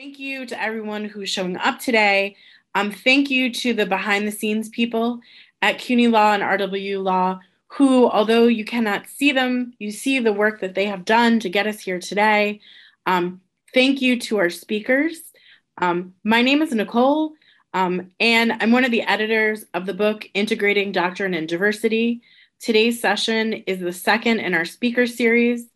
Thank you to everyone who's showing up today. Um, thank you to the behind the scenes people at CUNY Law and RW Law, who, although you cannot see them, you see the work that they have done to get us here today. Um, thank you to our speakers. Um, my name is Nicole, um, and I'm one of the editors of the book Integrating Doctrine and Diversity. Today's session is the second in our speaker series.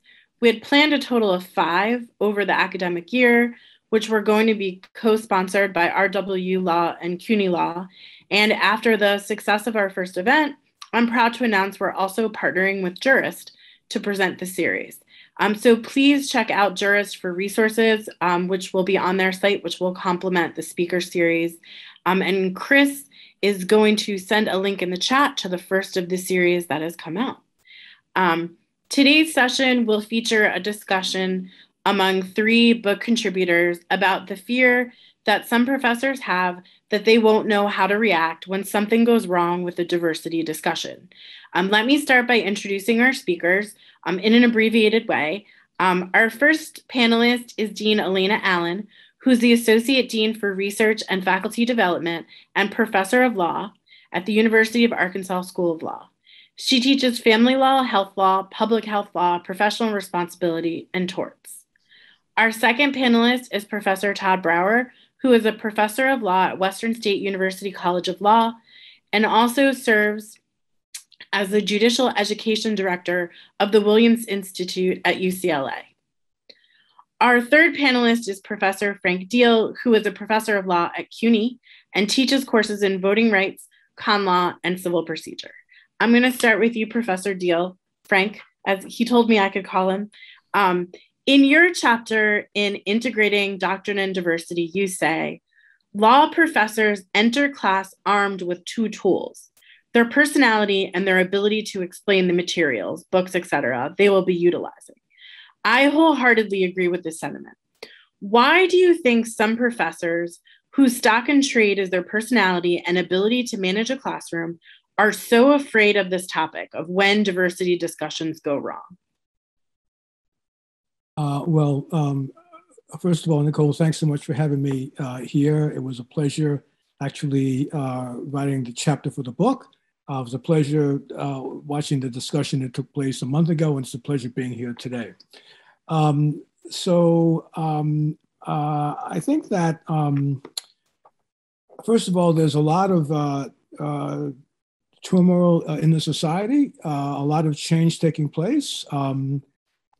We had planned a total of five over the academic year, which were going to be co sponsored by RW Law and CUNY Law. And after the success of our first event, I'm proud to announce we're also partnering with Jurist to present the series. Um, so please check out Jurist for resources, um, which will be on their site, which will complement the speaker series. Um, and Chris is going to send a link in the chat to the first of the series that has come out. Um, today's session will feature a discussion among three book contributors about the fear that some professors have that they won't know how to react when something goes wrong with a diversity discussion. Um, let me start by introducing our speakers um, in an abbreviated way. Um, our first panelist is Dean Alena Allen, who's the Associate Dean for Research and Faculty Development and Professor of Law at the University of Arkansas School of Law. She teaches family law, health law, public health law, professional responsibility, and torts. Our second panelist is Professor Todd Brower, who is a professor of law at Western State University College of Law and also serves as the Judicial Education Director of the Williams Institute at UCLA. Our third panelist is Professor Frank Deale, who is a professor of law at CUNY and teaches courses in voting rights, con law, and civil procedure. I'm going to start with you, Professor Deale. Frank, as he told me I could call him. Um, in your chapter in Integrating Doctrine and Diversity, you say law professors enter class armed with two tools their personality and their ability to explain the materials, books, etc., they will be utilizing. I wholeheartedly agree with this sentiment. Why do you think some professors whose stock and trade is their personality and ability to manage a classroom are so afraid of this topic of when diversity discussions go wrong? Uh, well, um, first of all, Nicole, thanks so much for having me uh, here. It was a pleasure actually uh, writing the chapter for the book. Uh, it was a pleasure uh, watching the discussion that took place a month ago, and it's a pleasure being here today. Um, so um, uh, I think that, um, first of all, there's a lot of turmoil in the society, a lot of change taking place. Um,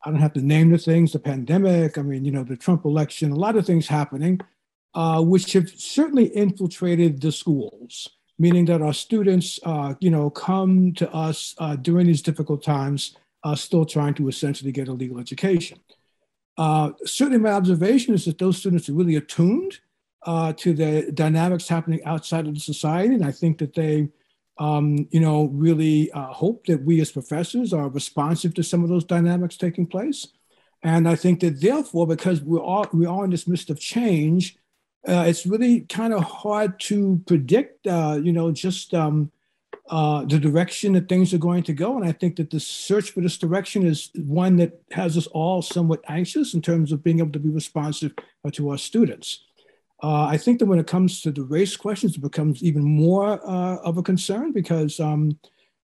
I don't have to name the things, the pandemic, I mean, you know, the Trump election, a lot of things happening, uh, which have certainly infiltrated the schools, meaning that our students, uh, you know, come to us uh, during these difficult times, uh, still trying to essentially get a legal education. Uh, certainly my observation is that those students are really attuned uh, to the dynamics happening outside of the society. And I think that they um, you know, really uh, hope that we as professors are responsive to some of those dynamics taking place. And I think that therefore, because we're all, we are in this midst of change, uh, it's really kind of hard to predict, uh, you know, just um, uh, the direction that things are going to go. And I think that the search for this direction is one that has us all somewhat anxious in terms of being able to be responsive uh, to our students. Uh, I think that when it comes to the race questions, it becomes even more uh, of a concern because um,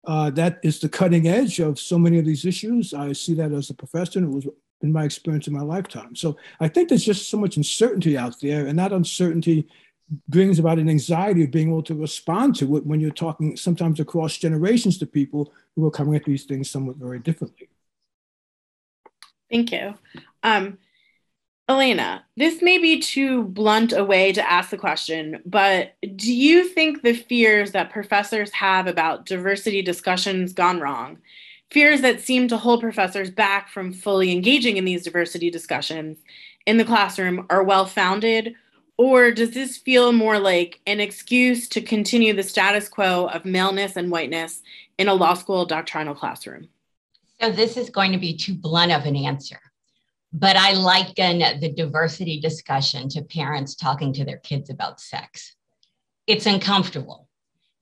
uh, that is the cutting edge of so many of these issues. I see that as a professor, and it was in my experience in my lifetime. So I think there's just so much uncertainty out there, and that uncertainty brings about an anxiety of being able to respond to it when you're talking sometimes across generations to people who are coming at these things somewhat very differently. Thank you. Um, Alena, this may be too blunt a way to ask the question, but do you think the fears that professors have about diversity discussions gone wrong, fears that seem to hold professors back from fully engaging in these diversity discussions in the classroom, are well founded? Or does this feel more like an excuse to continue the status quo of maleness and whiteness in a law school doctrinal classroom? So, this is going to be too blunt of an answer but I liken the diversity discussion to parents talking to their kids about sex. It's uncomfortable.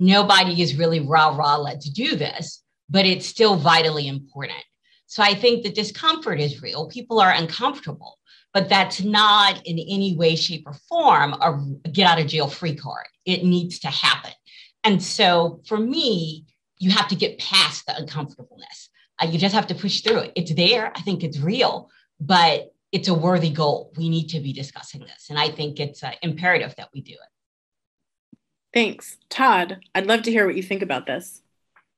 Nobody is really rah rah, let's do this, but it's still vitally important. So I think the discomfort is real. People are uncomfortable, but that's not in any way, shape, or form a get out of jail free card. It needs to happen. And so for me, you have to get past the uncomfortableness. Uh, you just have to push through it. It's there. I think it's real, but it's a worthy goal. We need to be discussing this. And I think it's uh, imperative that we do it. Thanks. Todd, I'd love to hear what you think about this.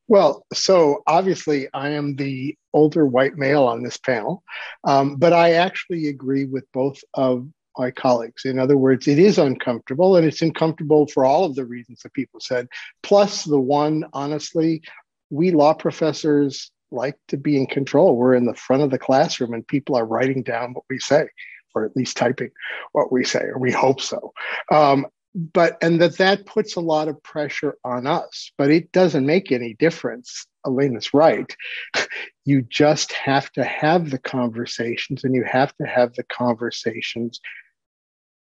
Well, so obviously, I am the older white male on this panel, um, but I actually agree with both of my colleagues. In other words, it is uncomfortable, and it's uncomfortable for all of the reasons that people said, plus the one, honestly, we law professors like to be in control. We're in the front of the classroom, and people are writing down what we say, or at least typing what we say, or we hope so. Um, but and that that puts a lot of pressure on us but it doesn't make any difference alena's right you just have to have the conversations and you have to have the conversations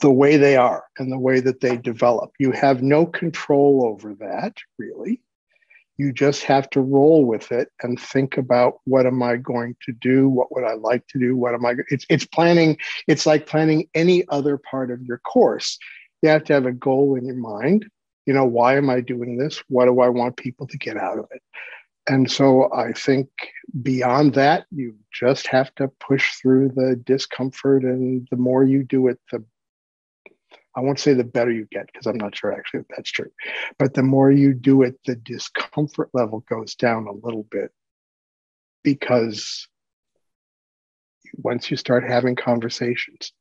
the way they are and the way that they develop you have no control over that really you just have to roll with it and think about what am i going to do what would i like to do what am i it's, it's planning it's like planning any other part of your course you have to have a goal in your mind. You know, why am I doing this? What do I want people to get out of it? And so I think beyond that, you just have to push through the discomfort. And the more you do it, the I won't say the better you get because I'm not sure actually if that's true. But the more you do it, the discomfort level goes down a little bit because once you start having conversations,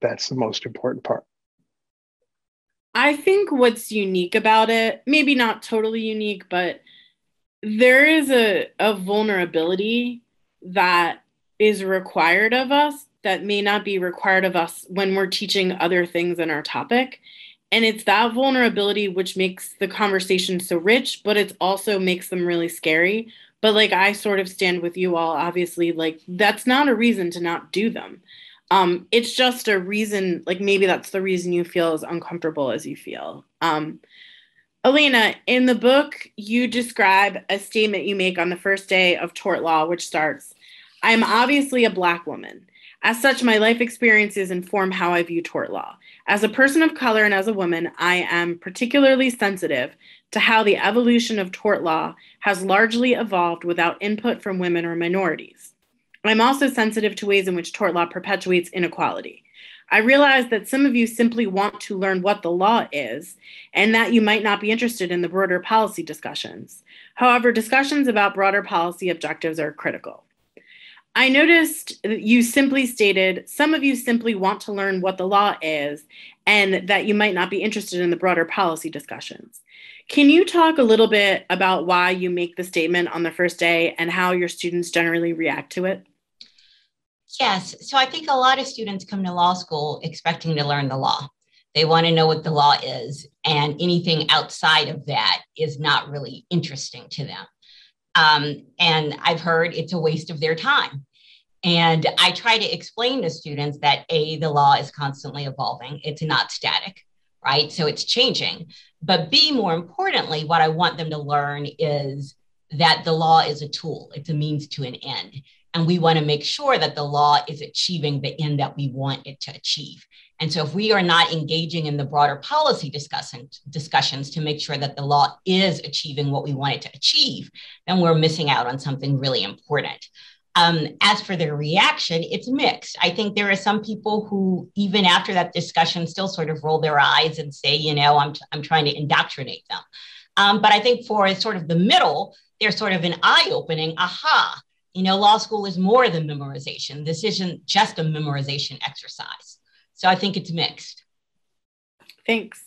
that's the most important part. I think what's unique about it, maybe not totally unique, but there is a, a vulnerability that is required of us that may not be required of us when we're teaching other things in our topic. And it's that vulnerability which makes the conversation so rich, but it also makes them really scary. But like I sort of stand with you all, obviously, like that's not a reason to not do them. Um, it's just a reason, like maybe that's the reason you feel as uncomfortable as you feel. Um, Alena, in the book, you describe a statement you make on the first day of tort law, which starts I am obviously a Black woman. As such, my life experiences inform how I view tort law. As a person of color and as a woman, I am particularly sensitive to how the evolution of tort law has largely evolved without input from women or minorities. I'm also sensitive to ways in which tort law perpetuates inequality. I realize that some of you simply want to learn what the law is and that you might not be interested in the broader policy discussions. However, discussions about broader policy objectives are critical. I noticed you simply stated some of you simply want to learn what the law is and that you might not be interested in the broader policy discussions. Can you talk a little bit about why you make the statement on the first day and how your students generally react to it? Yes. So I think a lot of students come to law school expecting to learn the law. They want to know what the law is, and anything outside of that is not really interesting to them. Um, and I've heard it's a waste of their time. And I try to explain to students that A, the law is constantly evolving, it's not static, right? So it's changing. But B, more importantly, what I want them to learn is that the law is a tool, it's a means to an end. And we want to make sure that the law is achieving the end that we want it to achieve. And so, if we are not engaging in the broader policy discussion, discussions to make sure that the law is achieving what we want it to achieve, then we're missing out on something really important. Um, as for their reaction, it's mixed. I think there are some people who, even after that discussion, still sort of roll their eyes and say, you know, I'm, I'm trying to indoctrinate them. Um, but I think for sort of the middle, there's sort of an eye opening aha, you know, law school is more than memorization. This isn't just a memorization exercise. So I think it's mixed. Thanks.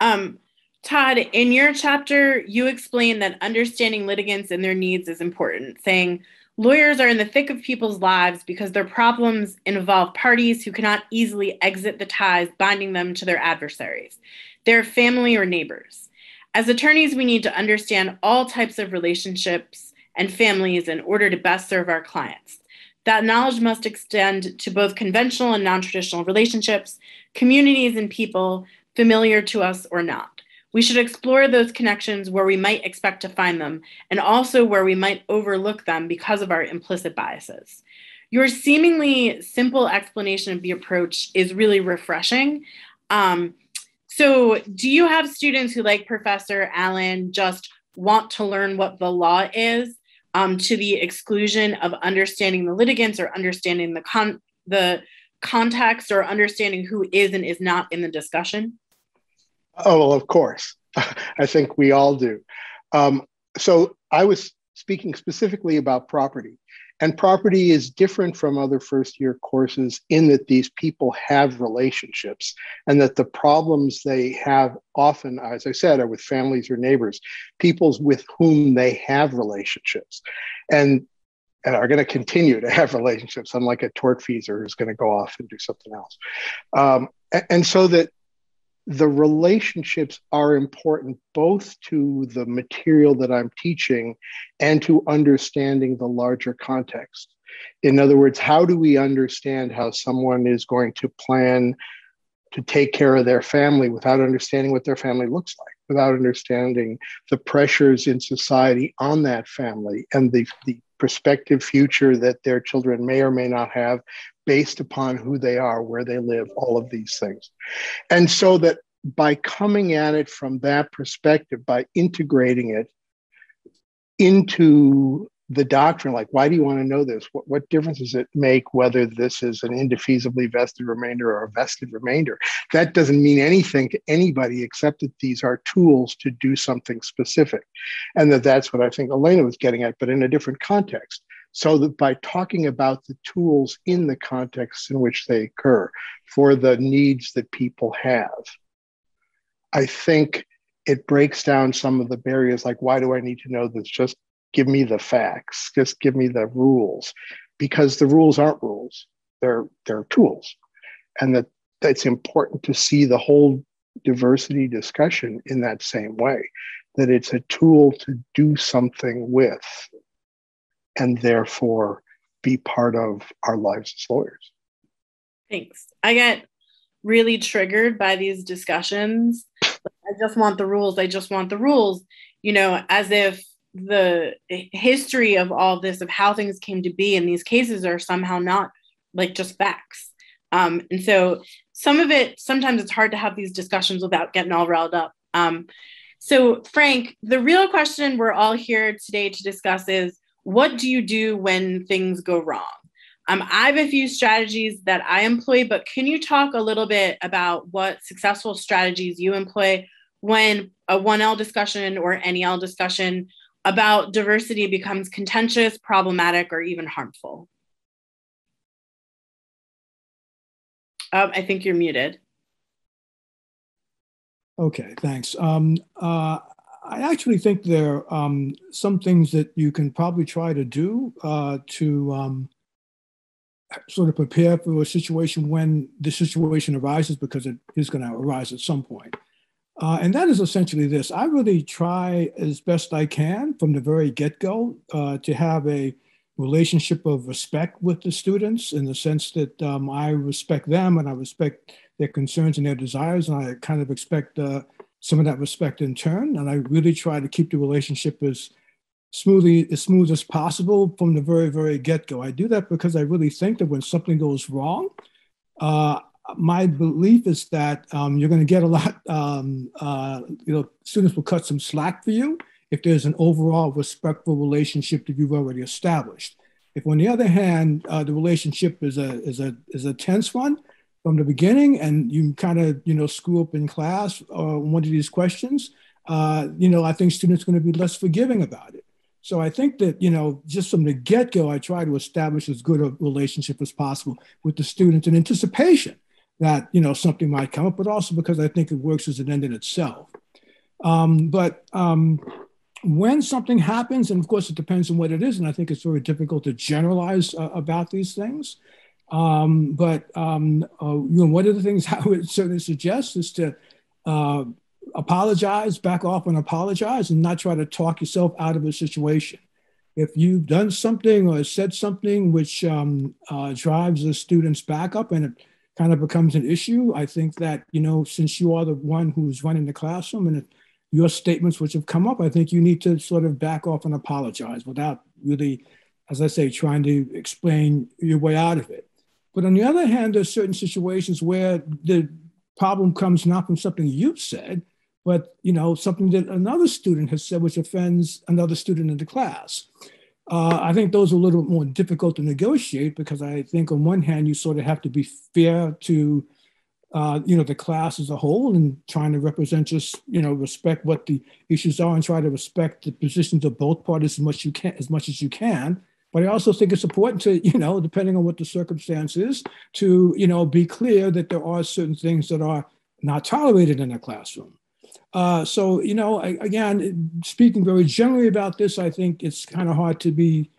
Um, Todd, in your chapter, you explain that understanding litigants and their needs is important, saying lawyers are in the thick of people's lives because their problems involve parties who cannot easily exit the ties binding them to their adversaries, their family or neighbors. As attorneys, we need to understand all types of relationships and families in order to best serve our clients. That knowledge must extend to both conventional and non traditional relationships, communities, and people, familiar to us or not. We should explore those connections where we might expect to find them, and also where we might overlook them because of our implicit biases. your seemingly simple explanation of the approach is really refreshing. Um, so, do you have students who, like Professor Allen, just want to learn what the law is um, to the exclusion of understanding the litigants or understanding the con- the context or understanding who is and is not in the discussion? Oh, well, of course. I think we all do. Um, so I was speaking specifically about property. And property is different from other first year courses in that these people have relationships and that the problems they have often, as I said, are with families or neighbors, peoples with whom they have relationships. And and are going to continue to have relationships, unlike a tortfeasor who's going to go off and do something else. Um, and, and so that the relationships are important both to the material that I'm teaching and to understanding the larger context. In other words, how do we understand how someone is going to plan to take care of their family without understanding what their family looks like, without understanding the pressures in society on that family and the, the prospective future that their children may or may not have based upon who they are, where they live, all of these things. And so that by coming at it from that perspective, by integrating it into the doctrine, like, why do you want to know this? What, what difference does it make whether this is an indefeasibly vested remainder or a vested remainder? That doesn't mean anything to anybody except that these are tools to do something specific. And that that's what I think Alena was getting at, but in a different context so that by talking about the tools in the context in which they occur for the needs that people have, I think it breaks down some of the barriers like, why do I need to know this? Just give me the facts, just give me the rules, because the rules aren't rules, they're, they're tools. And that it's important to see the whole diversity discussion in that same way that it's a tool to do something with and therefore be part of our lives as lawyers. Thanks. I get really triggered by these discussions. I just want the rules. I just want the rules, you know, as if the history of all this, of how things came to be in these cases, are somehow not like just facts. Um, and so some of it, sometimes it's hard to have these discussions without getting all riled up. Um, so, Frank, the real question we're all here today to discuss is what do you do when things go wrong? Um, I have a few strategies that I employ, but can you talk a little bit about what successful strategies you employ when a 1L discussion or any L discussion about diversity becomes contentious, problematic, or even harmful? Um, I think you're muted. Okay, thanks. Um, uh, I actually think there are um, some things that you can probably try to do uh, to um, sort of prepare for a situation when the situation arises, because it is going to arise at some point. Uh, and that is essentially this. I really try as best I can from the very get go uh, to have a relationship of respect with the students in the sense that um, I respect them and I respect their concerns and their desires, and I kind of expect uh, some of that respect in turn. And I really try to keep the relationship as smoothly as smooth as possible from the very very get go. I do that because I really think that when something goes wrong, uh, my belief is that um, you're going to get a lot. Um, uh, you know, students will cut some slack for you if there's an overall respectful relationship that you've already established. If, on the other hand, uh, the relationship is a is a is a tense one, from the beginning and you kind of you know screw up in class or one of these questions uh, you know i think students are going to be less forgiving about it. So i think that you know just from the get-go i try to establish as good a relationship as possible with the students in anticipation that you know something might come up but also because i think it works as an end in itself. Um, but um, when something happens and of course it depends on what it is and i think it's very difficult to generalize uh, about these things um, but um, uh, you know, one of the things I would certainly suggest is to uh, apologize, back off and apologize, and not try to talk yourself out of a situation. If you've done something or said something which um, uh, drives the students back up and it kind of becomes an issue, I think that you know, since you are the one who's running the classroom and your statements which have come up, I think you need to sort of back off and apologize without really as I say, trying to explain your way out of it. But on the other hand, there's certain situations where the problem comes not from something you've said, but you know something that another student has said which offends another student in the class. Uh, I think those are a little more difficult to negotiate because I think on one hand you sort of have to be fair to uh, you know the class as a whole and trying to represent just you know respect what the issues are and try to respect the positions of both parties as much you can as much as you can. But I also think it's important to, you know, depending on what the circumstances, to, you know, be clear that there are certain things that are not tolerated in a classroom. Uh, so, you know, I, again, speaking very generally about this, I think it's kind of hard to be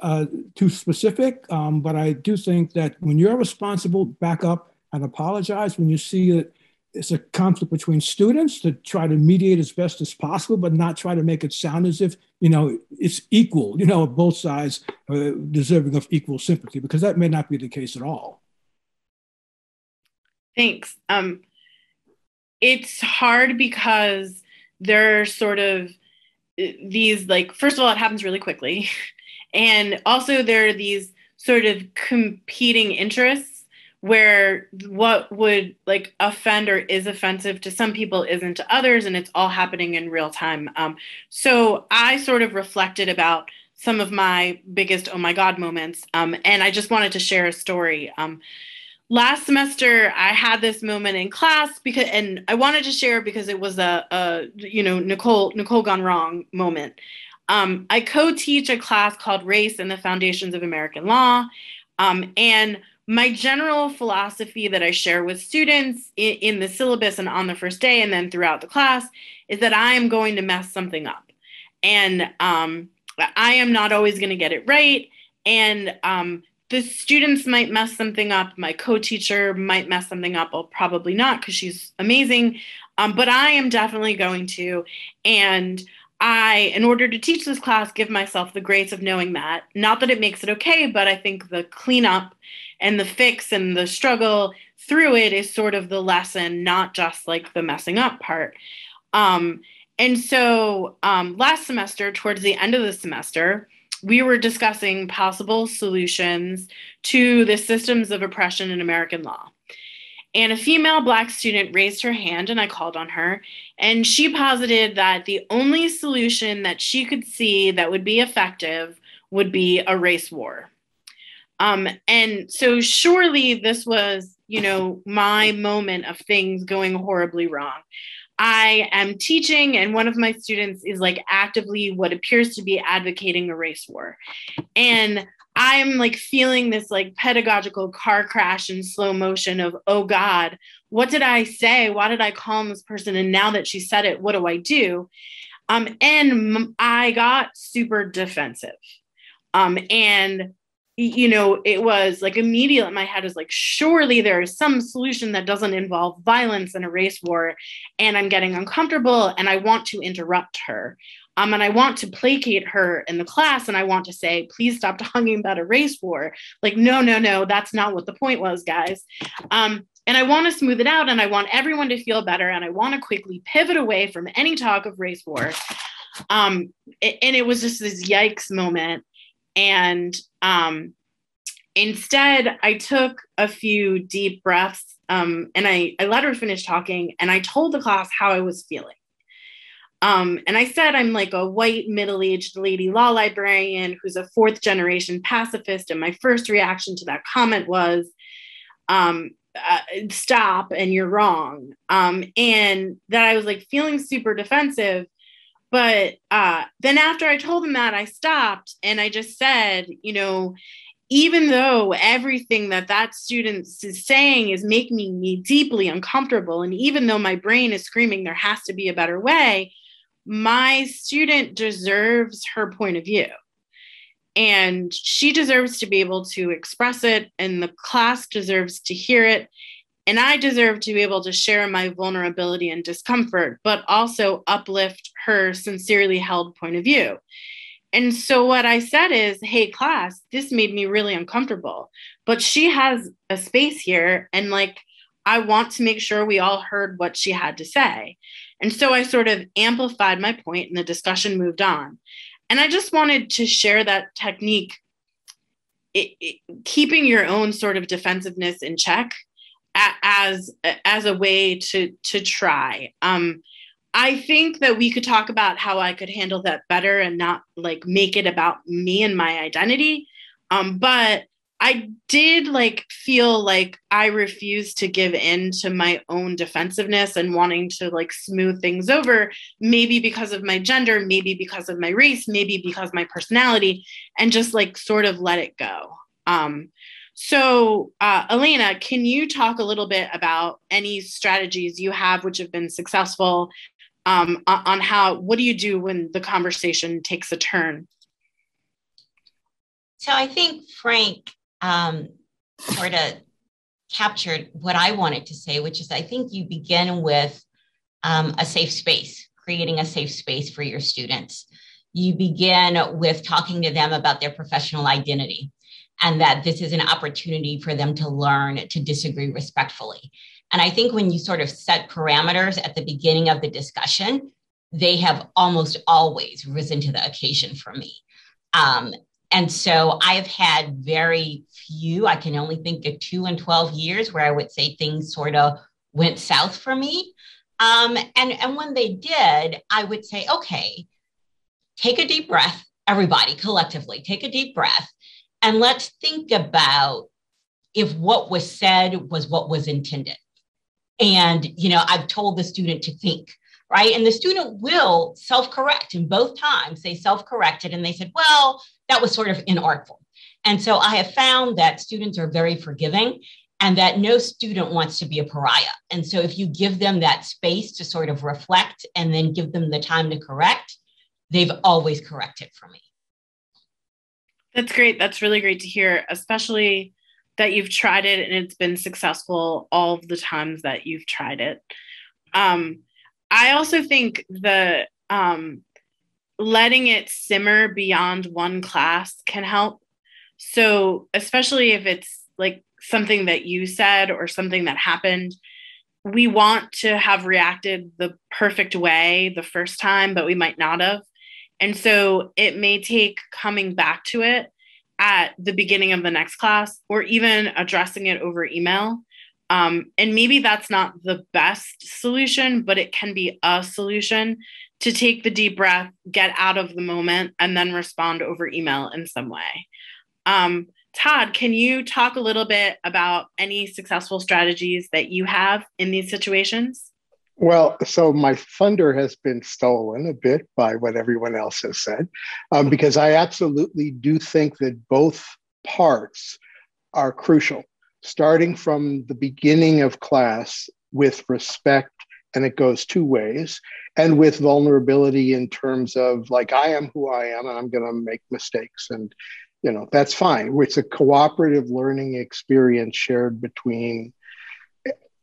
uh, too specific. Um, but I do think that when you're responsible, back up and apologize when you see that it's a conflict between students to try to mediate as best as possible, but not try to make it sound as if you know it's equal. You know, both sides are deserving of equal sympathy because that may not be the case at all. Thanks. Um, it's hard because there are sort of these like first of all it happens really quickly and also there are these sort of competing interests where what would like offend or is offensive to some people isn't to others and it's all happening in real time. Um, so i sort of reflected about some of my biggest oh my god moments um, and i just wanted to share a story. Um, last semester i had this moment in class because and i wanted to share because it was a, a you know nicole nicole gone wrong moment. Um, i co-teach a class called race and the foundations of american law um, and my general philosophy that I share with students in, in, the syllabus and on the first day and then throughout the class is that I am going to mess something up. And um, I am not always going to get it right. And um, the students might mess something up. My co teacher might mess something up. I'll probably not because she's amazing. Um, but I am definitely going to. And I, in order to teach this class, give myself the grace of knowing that. Not that it makes it okay, but I think the cleanup and the fix and the struggle through it is sort of the lesson, not just like the messing up part. Um, and so um, last semester, towards the end of the semester, we were discussing possible solutions to the systems of oppression in American law. And a female Black student raised her hand, and I called on her. And she posited that the only solution that she could see that would be effective would be a race war. Um, and so, surely, this was, you know, my moment of things going horribly wrong. I am teaching, and one of my students is like actively what appears to be advocating a race war. And I'm like feeling this like pedagogical car crash in slow motion of, oh God, what did I say? Why did I call this person? And now that she said it, what do I do? Um, and I got super defensive. Um, and you know, it was like immediately my head was like, surely there is some solution that doesn't involve violence and a race war. And I'm getting uncomfortable and I want to interrupt her. Um, and I want to placate her in the class and I want to say, please stop talking about a race war. Like, no, no, no, that's not what the point was, guys. Um, and I want to smooth it out and I want everyone to feel better. And I want to quickly pivot away from any talk of race war. Um, and it was just this yikes moment. And um, instead, I took a few deep breaths um, and I, I let her finish talking and I told the class how I was feeling. Um, and I said, I'm like a white, middle aged lady law librarian who's a fourth generation pacifist. And my first reaction to that comment was, um, uh, stop and you're wrong. Um, and that I was like feeling super defensive. But uh, then after I told them that, I stopped and I just said, you know, even though everything that that student is saying is making me deeply uncomfortable, and even though my brain is screaming there has to be a better way, my student deserves her point of view. And she deserves to be able to express it and the class deserves to hear it and i deserve to be able to share my vulnerability and discomfort but also uplift her sincerely held point of view and so what i said is hey class this made me really uncomfortable but she has a space here and like i want to make sure we all heard what she had to say and so I sort of amplified my point and the discussion moved on. And I just wanted to share that technique it, it, keeping your own sort of defensiveness in check as as a way to to try. Um, I think that we could talk about how I could handle that better and not like make it about me and my identity. Um, but I did like feel like I refused to give in to my own defensiveness and wanting to like smooth things over, maybe because of my gender, maybe because of my race, maybe because my personality, and just like sort of let it go. Um, so, uh, Alena, can you talk a little bit about any strategies you have which have been successful um, on how, what do you do when the conversation takes a turn? So, I think Frank um, sort of captured what I wanted to say, which is I think you begin with um, a safe space, creating a safe space for your students. You begin with talking to them about their professional identity and that this is an opportunity for them to learn to disagree respectfully. And I think when you sort of set parameters at the beginning of the discussion, they have almost always risen to the occasion for me. Um, and so I have had very few, I can only think of two and 12 years where I would say things sort of went south for me. Um, and, and when they did, I would say, okay, take a deep breath, everybody collectively, take a deep breath, and let's think about if what was said was what was intended. And, you know, I've told the student to think, right? And the student will self correct. And both times they self corrected and they said, well, that was sort of inartful. And so I have found that students are very forgiving and that no student wants to be a pariah. And so if you give them that space to sort of reflect and then give them the time to correct, they've always corrected for me. That's great. That's really great to hear, especially that you've tried it and it's been successful all the times that you've tried it. Um, I also think the um, letting it simmer beyond one class can help. So, especially if it's like something that you said or something that happened, we want to have reacted the perfect way the first time, but we might not have. And so it may take coming back to it at the beginning of the next class or even addressing it over email. Um, and maybe that's not the best solution, but it can be a solution to take the deep breath, get out of the moment, and then respond over email in some way. Um, Todd, can you talk a little bit about any successful strategies that you have in these situations? Well, so my thunder has been stolen a bit by what everyone else has said, um, because I absolutely do think that both parts are crucial, starting from the beginning of class with respect, and it goes two ways, and with vulnerability in terms of like, I am who I am, and I'm going to make mistakes. And, you know, that's fine. It's a cooperative learning experience shared between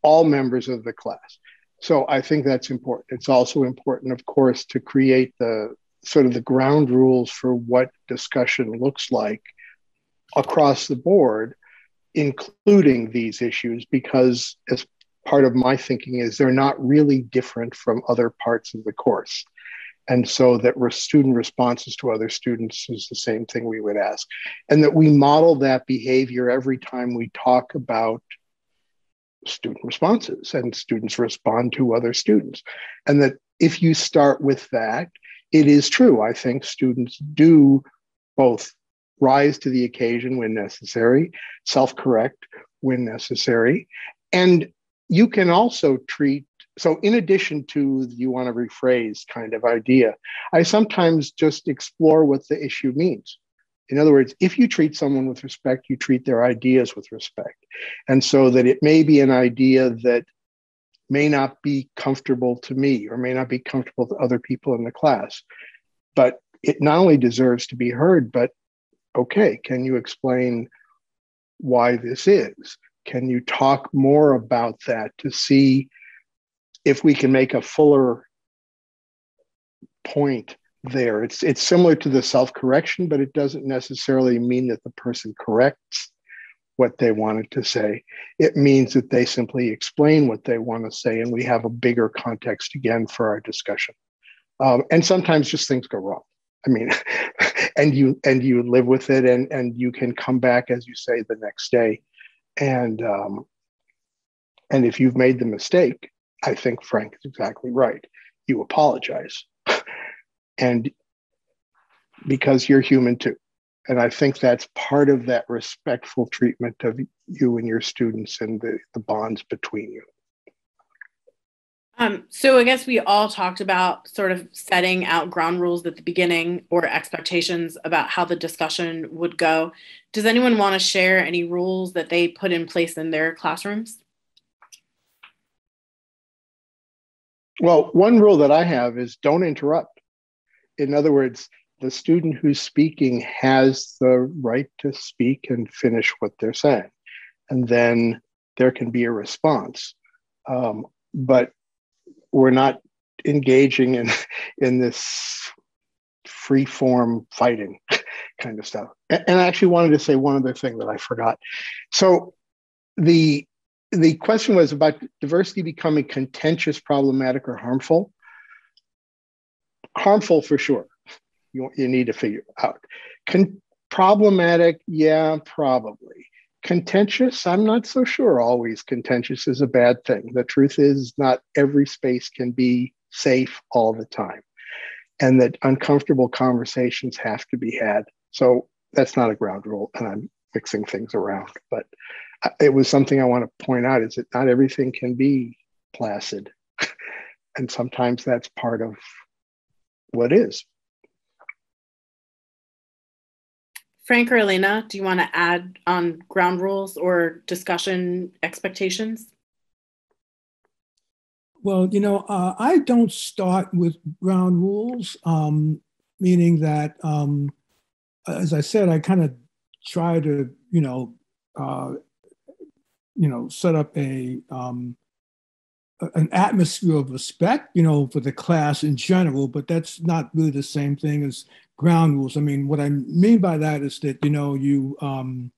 all members of the class. So I think that's important. It's also important, of course, to create the sort of the ground rules for what discussion looks like across the board, including these issues, because as part of my thinking is they're not really different from other parts of the course. And so that student responses to other students is the same thing we would ask. And that we model that behavior every time we talk about student responses and students respond to other students. And that if you start with that, it is true. I think students do both rise to the occasion when necessary, self correct when necessary. And you can also treat, so in addition to you want to rephrase kind of idea, I sometimes just explore what the issue means. In other words, if you treat someone with respect, you treat their ideas with respect. And so that it may be an idea that may not be comfortable to me or may not be comfortable to other people in the class. But it not only deserves to be heard, but okay, can you explain why this is? Can you talk more about that to see if we can make a fuller point there. It's it's similar to the self-correction, but it doesn't necessarily mean that the person corrects what they wanted to say. It means that they simply explain what they want to say, and we have a bigger context again for our discussion. Um, and sometimes just things go wrong. I mean, and you and you live with it, and and you can come back as you say the next day, and um, and if you've made the mistake, I think Frank is exactly right. You apologize, and because you're human too, and I think that's part of that respectful treatment of you and your students and the, the bonds between you. Um, so I guess we all talked about sort of setting out ground rules at the beginning or expectations about how the discussion would go. Does anyone want to share any rules that they put in place in their classrooms? Well, one rule that I have is don't interrupt. In other words, the student who's speaking has the right to speak and finish what they're saying. And then there can be a response. Um, but we're not engaging in in this free form fighting kind of stuff. And I actually wanted to say one other thing that I forgot. So the the question was about diversity becoming contentious, problematic, or harmful. Harmful for sure. You, you need to figure out. Con- problematic, yeah, probably. Contentious, I'm not so sure always contentious is a bad thing. The truth is, not every space can be safe all the time, and that uncomfortable conversations have to be had. So that's not a ground rule, and I'm mixing things around. But uh, it was something I want to point out is that not everything can be placid, and sometimes that's part of what is. Frank or Alena, do you want to add on ground rules or discussion expectations? Well, you know, uh, I don't start with ground rules, um, meaning that, um, as I said, I kind of try to, you know, uh, you know, set up a um, an atmosphere of respect, you know, for the class in general. But that's not really the same thing as ground rules. I mean, what I mean by that is that you know you um,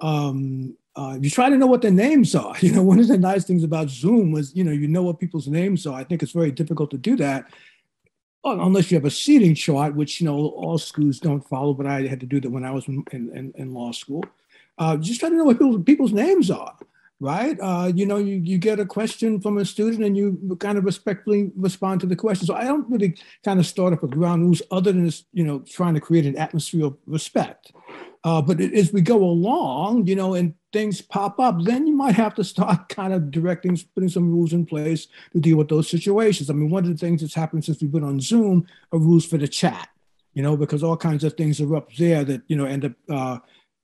um, uh, you try to know what their names are. You know, one of the nice things about Zoom was you know you know what people's names are. I think it's very difficult to do that unless you have a seating chart, which you know all schools don't follow. But I had to do that when I was in, in, in law school. Uh, just try to know what people's, people's names are right? Uh, you know, you, you get a question from a student and you kind of respectfully respond to the question. So I don't really kind of start up a ground rules other than, you know, trying to create an atmosphere of respect. Uh, but as we go along, you know, and things pop up, then you might have to start kind of directing, putting some rules in place to deal with those situations. I mean, one of the things that's happened since we've been on Zoom are rules for the chat, you know, because all kinds of things are up there that, you know, end up, uh,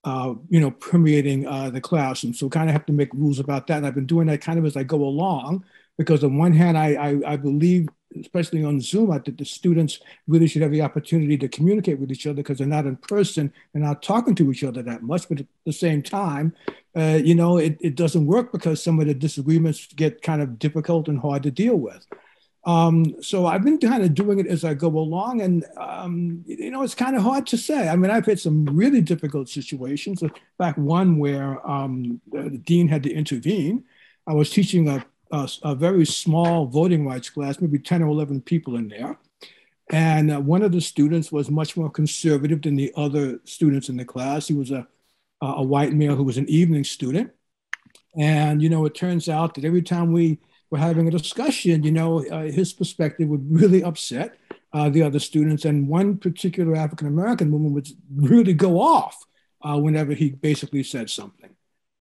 uh, you know, permeating uh, the class. And so kind of have to make rules about that. And I've been doing that kind of as I go along, because on one hand, I, I, I believe, especially on Zoom, I think the students really should have the opportunity to communicate with each other because they're not in person and not talking to each other that much. But at the same time, uh, you know, it, it doesn't work because some of the disagreements get kind of difficult and hard to deal with. Um, so I've been kind of doing it as I go along, and um, you know, it's kind of hard to say. I mean, I've had some really difficult situations. In fact, one where um, the dean had to intervene. I was teaching a, a, a, very small voting rights class, maybe 10 or 11 people in there. And uh, one of the students was much more conservative than the other students in the class. He was a, a white male who was an evening student. And, you know, it turns out that every time we were having a discussion, you know, uh, his perspective would really upset uh, the other students. And one particular African American woman would really go off uh, whenever he basically said something.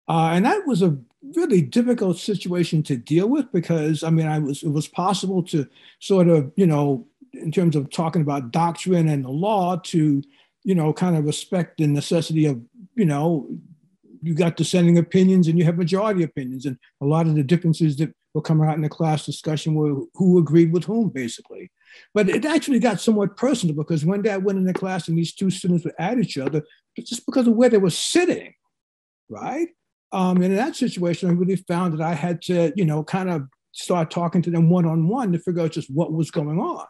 And that was a really difficult situation to deal with because, I mean, I was, it was possible to sort of, you know, in terms of talking about doctrine and the law to, you know, kind of respect the necessity of, you know, you got dissenting opinions and you have majority opinions. And a lot of the differences that will coming out in the class discussion were who agreed with whom, basically. But it actually got somewhat personal because one day I went in the class and these two students were at each other just because of where they were sitting, right? Um, and in that situation, I really found that I had to, you know, kind of start talking to them one on one to figure out just what was going on.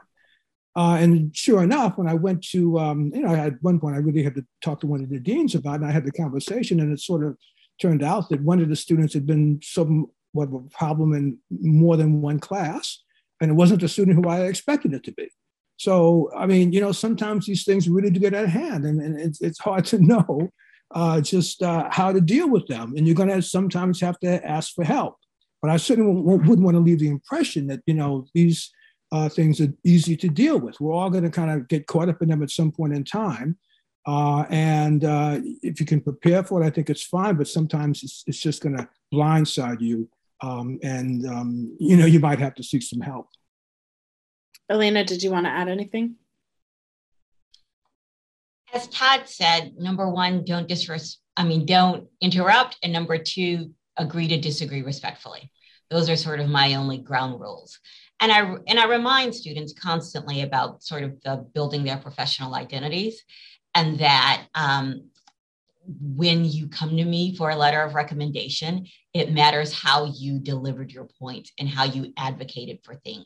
Uh, and sure enough, when I went to, um, you know, at one point I really had to talk to one of the deans about it, and I had the conversation, and it sort of turned out that one of the students had been somewhat of a problem in more than one class, and it wasn't the student who I expected it to be. So, I mean, you know, sometimes these things really do get out of hand, and, and it's, it's hard to know uh, just uh, how to deal with them. And you're going to sometimes have to ask for help. But I certainly wouldn't want to leave the impression that, you know, these uh, things are easy to deal with. We're all going to kind of get caught up in them at some point in time. Uh, and uh, if you can prepare for it, I think it's fine. But sometimes it's, it's just going to blindside you. Um, and, um, you know, you might have to seek some help. Alena, did you want to add anything? As Todd said, number one, don't disres- I mean, don't interrupt. And number two, agree to disagree respectfully. Those are sort of my only ground rules. And I and I remind students constantly about sort of the building their professional identities, and that um, when you come to me for a letter of recommendation, it matters how you delivered your points point and how you advocated for things.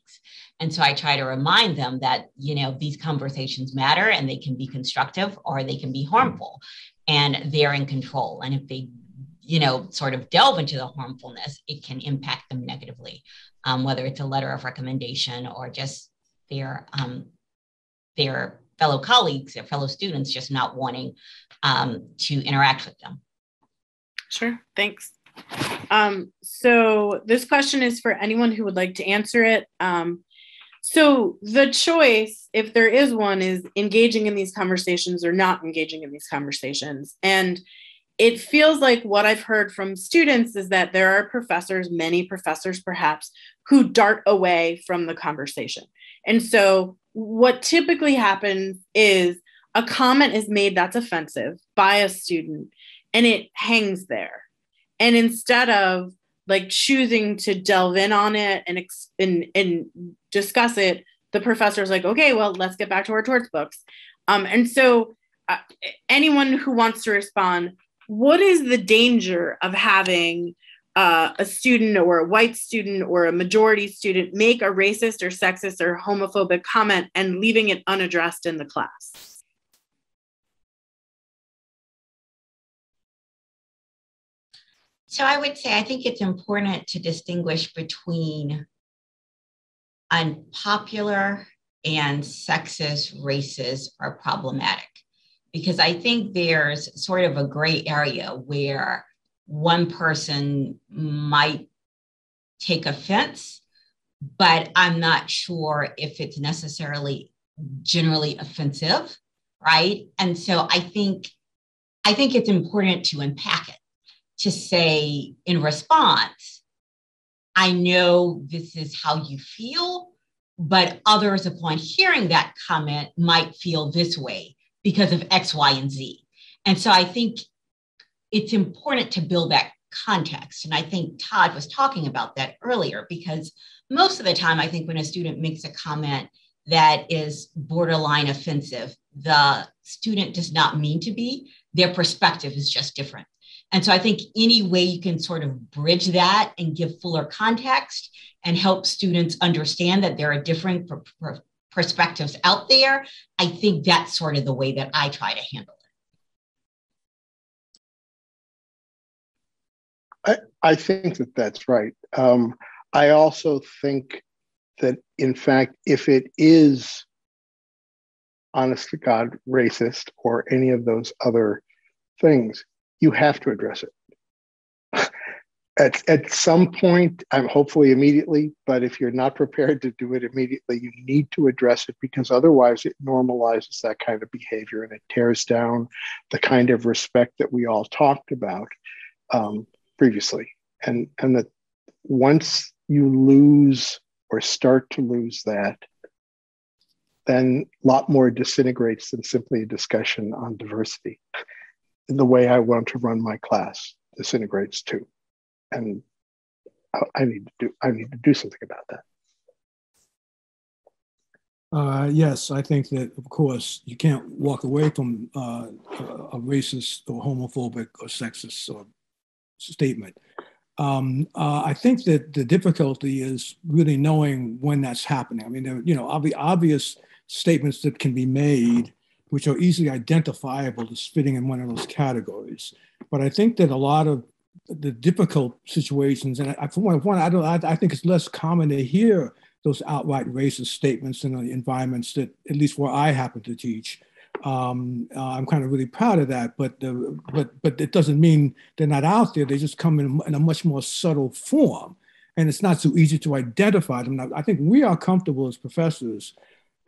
And so I try to remind them that, you know, these conversations matter and they can be constructive or they can be harmful and they're in control. And if they, you know, sort of delve into the harmfulness, it can impact them negatively, um, whether it's a letter of recommendation or just their, um, their fellow colleagues, their fellow students, just not wanting um, to interact with them. Sure, thanks. Um, so this question is for anyone who would like to answer it. Um, so the choice, if there is one, is engaging in these conversations or not engaging in these conversations. And it feels like what I've heard from students is that there are professors, many professors perhaps, who dart away from the conversation. And so what typically happens is a comment is made that's offensive by a student and it hangs there. And instead of like choosing to delve in on it and, and, and discuss it, the professor's like, okay, well, let's get back to our torts books. Um, and so, uh, anyone who wants to respond, what is the danger of having uh, a student or a white student or a majority student make a racist or sexist or homophobic comment and leaving it unaddressed in the class? So I would say I think it's important to distinguish between unpopular and sexist races are problematic because I think there's sort of a gray area where one person might take offense, but I'm not sure if it's necessarily generally offensive, right? And so I think I think it's important to unpack it to say in response, I know this is how you feel, but others upon hearing that comment might feel this way because of X, Y, and Z. And so I think it's important to build that context. And I think Todd was talking about that earlier because most of the time, I think when a student makes a comment that is borderline offensive, the student does not mean to be, their perspective is just different. And so I think any way you can sort of bridge that and give fuller context and help students understand that there are different pr- pr- perspectives out there, I think that's sort of the way that I try to handle it. I, I think that that's right. Um, I also think that, in fact, if it is honest to God racist or any of those other things, you have to address it. at, at some point, I'm hopefully immediately, but if you're not prepared to do it immediately, you need to address it because otherwise it normalizes that kind of behavior and it tears down the kind of respect that we all talked about um, previously. And, and that once you lose or start to lose that, then a lot more disintegrates than simply a discussion on diversity the way I want to run my class disintegrates too. And I need to do I need to do something about that. Uh, yes, I think that of course you can't walk away from uh, a racist or homophobic or sexist or statement. Um, uh, I think that the difficulty is really knowing when that's happening. I mean, there, you know, obvious statements that can be made which are easily identifiable as fitting in one of those categories. But I think that a lot of the difficult situations, and I, for one, I don't, I, I think it's less common to hear those outright racist statements in the environments that, at least where I happen to teach. Um, uh, I'm kind of really proud of that, but the, but but it doesn't mean they're not out there. They just come in, in a much more subtle form, and it's not so easy to identify them. Now, I think we are comfortable as professors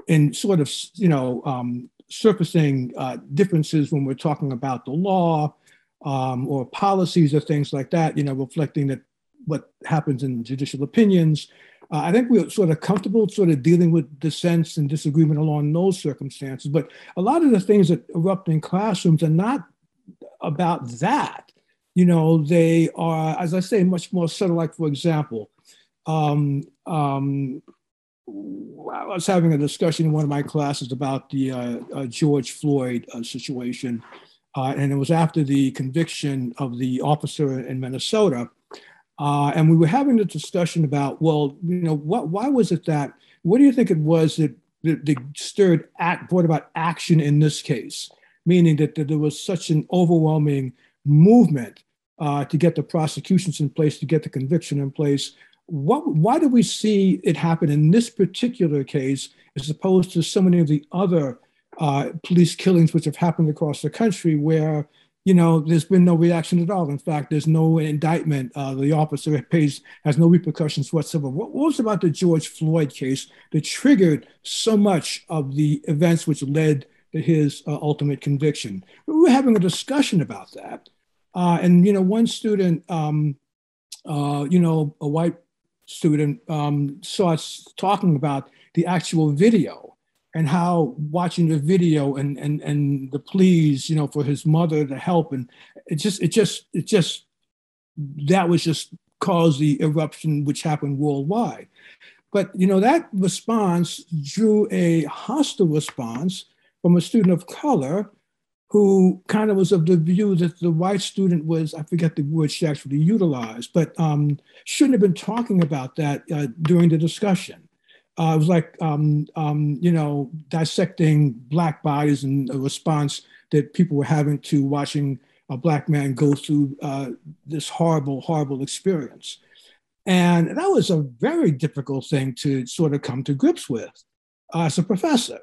in sort of you know um, surfacing uh, differences when we're talking about the law um, or policies or things like that. You know, reflecting that what happens in judicial opinions. Uh, I think we're sort of comfortable sort of dealing with dissents and disagreement along those circumstances. But a lot of the things that erupt in classrooms are not about that. You know, they are, as I say, much more subtle. Like, for example, um, um, I was having a discussion in one of my classes about the uh, uh, George Floyd uh, situation, uh, and it was after the conviction of the officer in Minnesota. Uh, and we were having a discussion about, well, you know, what, why was it that, what do you think it was that, that, that stirred, act, brought about action in this case? Meaning that, that there was such an overwhelming movement uh, to get the prosecutions in place, to get the conviction in place. What, why do we see it happen in this particular case as opposed to so many of the other uh, police killings which have happened across the country where you know, there's been no reaction at all. In fact, there's no indictment. Uh, the officer pays has no repercussions whatsoever. What, what, was about the George Floyd case that triggered so much of the events which led to his uh, ultimate conviction? We were having a discussion about that, uh, and you know, one student, um, uh, you know, a white student, um, saw us talking about the actual video and how watching the video and and and the pleas, you know, for his mother to help, and it just it just it just that was just caused the eruption which happened worldwide. But you know that response drew a hostile response from a student of color who kind of was of the view that the white student was, I forget the word she actually utilized, but um, shouldn't have been talking about that uh, during the discussion. Uh, it was like um, um, you know dissecting black bodies and a response that people were having to watching a black man go through uh, this horrible horrible experience. And that was a very difficult thing to sort of come to grips with uh, as a professor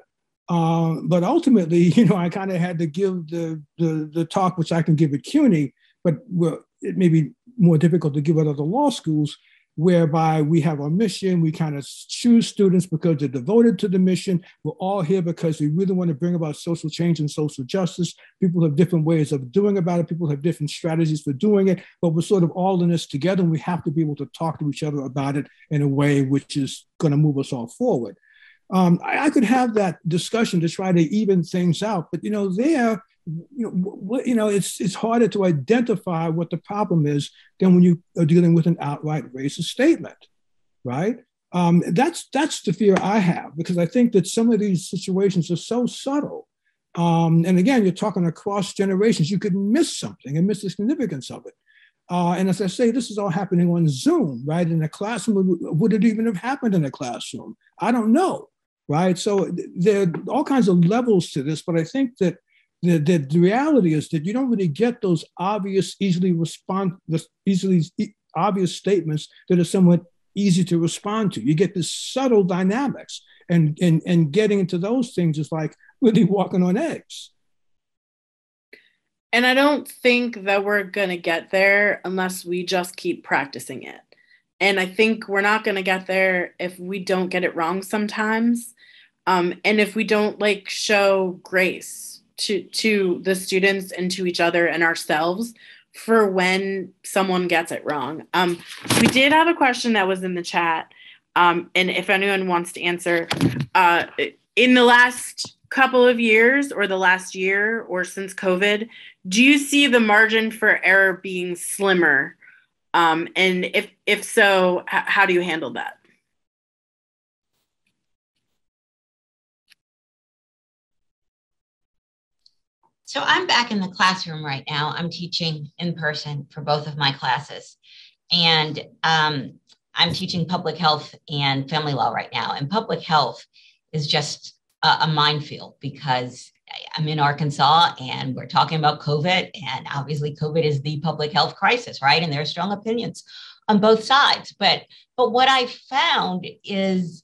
um, but ultimately you know i kind of had to give the, the, the talk which i can give at cuny but well, it may be more difficult to give at other law schools whereby we have our mission. We kind of choose students because they're devoted to the mission. We're all here because we really want to bring about social change and social justice. People have different ways of doing about it. People have different strategies for doing it, but we're sort of all in this together. And we have to be able to talk to each other about it in a way which is going to move us all forward. Um, I, I could have that discussion to try to even things out, but you know, there you know, you know, it's it's harder to identify what the problem is than when you are dealing with an outright racist statement, right? Um, that's that's the fear I have because I think that some of these situations are so subtle. Um, and again, you're talking across generations. You could miss something and miss the significance of it. Uh, and as I say, this is all happening on Zoom, right? In a classroom, would it even have happened in a classroom? I don't know, right? So there are all kinds of levels to this, but I think that the, the, the, reality is that you don't really get those obvious, easily respond, the easily obvious statements that are somewhat easy to respond to. You get this subtle dynamics, and and and getting into those things is like really walking on eggs. And I don't think that we're gonna get there unless we just keep practicing it. And I think we're not gonna get there if we don't get it wrong sometimes, um, and if we don't like show grace to to the students and to each other and ourselves for when someone gets it wrong. Um, we did have a question that was in the chat, um, and if anyone wants to answer, uh, in the last couple of years or the last year or since COVID, do you see the margin for error being slimmer? Um, and if if so, h- how do you handle that? So I'm back in the classroom right now. I'm teaching in person for both of my classes. And um, I'm teaching public health and family law right now. And public health is just a, a minefield because I'm in Arkansas and we're talking about COVID. And obviously, COVID is the public health crisis, right? And there are strong opinions on both sides. But but what I found is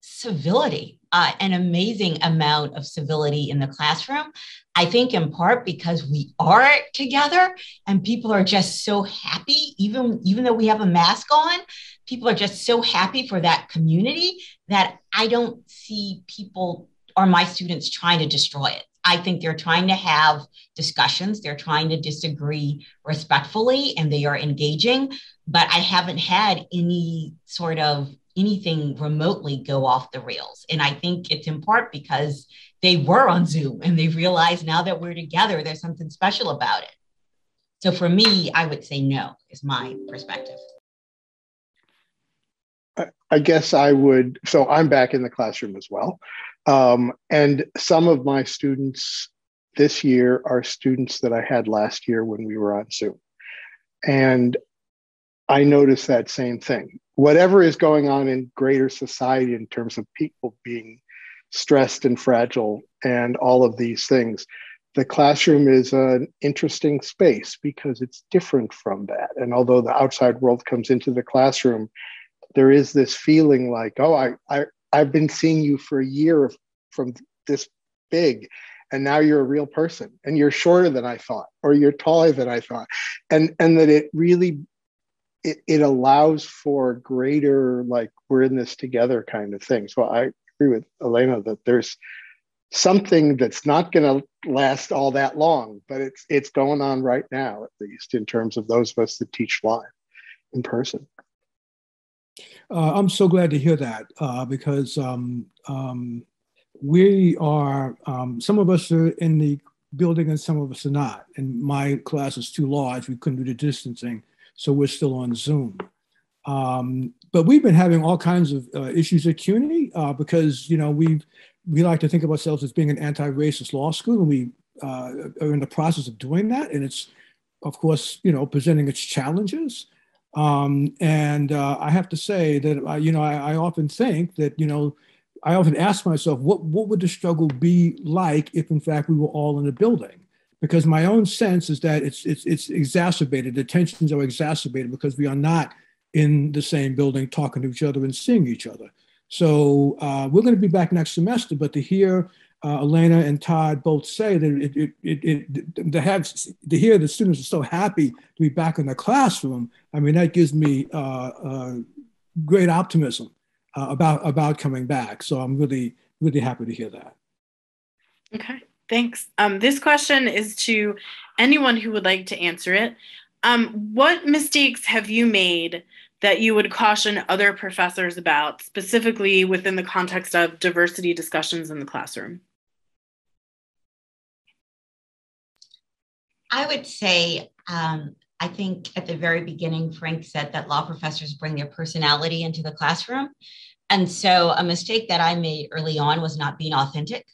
civility, uh, an amazing amount of civility in the classroom. I think in part because we are together and people are just so happy, even, even though we have a mask on, people are just so happy for that community that I don't see people or my students trying to destroy it. I think they're trying to have discussions, they're trying to disagree respectfully, and they are engaging. But I haven't had any sort of anything remotely go off the rails. And I think it's in part because they were on Zoom and they realized now that we're together, there's something special about it. So for me, I would say no, is my perspective. I guess I would. So I'm back in the classroom as well. Um, and some of my students this year are students that I had last year when we were on Zoom. And I noticed that same thing. Whatever is going on in greater society in terms of people being stressed and fragile and all of these things, the classroom is an interesting space because it's different from that. And although the outside world comes into the classroom, there is this feeling like, oh, I, I, I've been seeing you for a year from this big, and now you're a real person, and you're shorter than I thought, or you're taller than I thought, and and that it really it, it allows for greater like we're in this together kind of thing. So I agree with Alena that there's something that's not going to last all that long, but it's it's going on right now at least in terms of those of us that teach live in person. Uh, I'm so glad to hear that uh, because um, um, we are, um, some of us are in the building and some of us are not. And my class is too large. We couldn't do the distancing. So we're still on Zoom. Um, but we've been having all kinds of uh, issues at CUNY uh, because, you know, we we like to think of ourselves as being an anti-racist law school and we uh, are in the process of doing that. And it's, of course, you know, presenting its challenges. Um, and uh, I have to say that, uh, you know, I, I, often think that, you know, I often ask myself, what, what would the struggle be like if, in fact, we were all in a building? Because my own sense is that it's, it's, it's exacerbated, the tensions are exacerbated because we are not in the same building talking to each other and seeing each other. So uh, we're going to be back next semester, but to hear uh, Alena and Todd both say that it, it, it, it, to have to hear the students are so happy to be back in the classroom. I mean, that gives me uh, uh, great optimism uh, about about coming back. So I'm really really happy to hear that. Okay, thanks. Um, this question is to anyone who would like to answer it. Um, what mistakes have you made that you would caution other professors about, specifically within the context of diversity discussions in the classroom? I would say, um, I think at the very beginning, Frank said that law professors bring their personality into the classroom. And so a mistake that I made early on was not being authentic